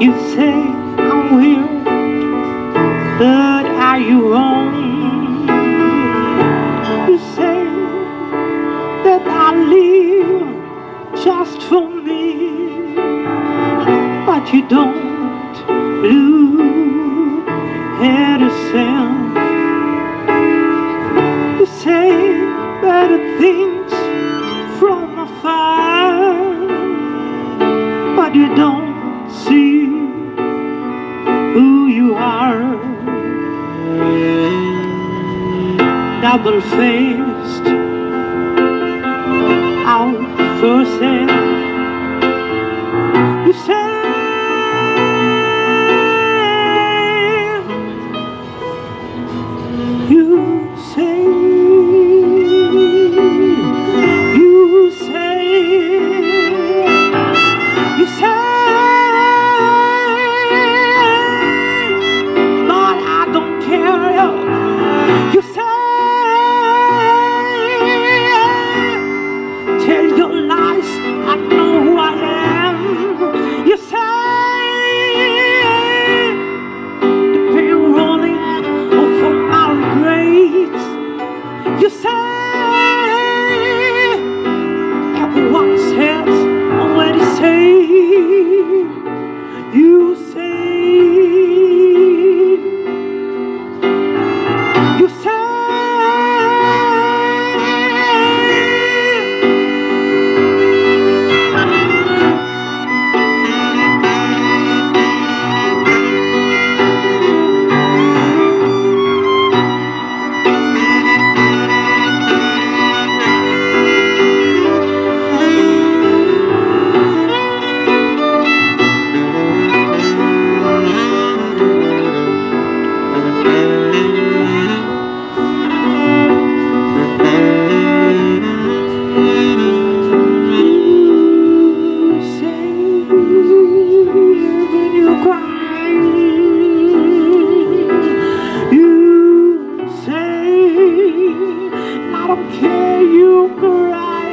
You say I'm weird, but are you wrong? You say that I live just for me, but you don't. double-faced out for sale. You said Everyone says already say. You say don't care you cry.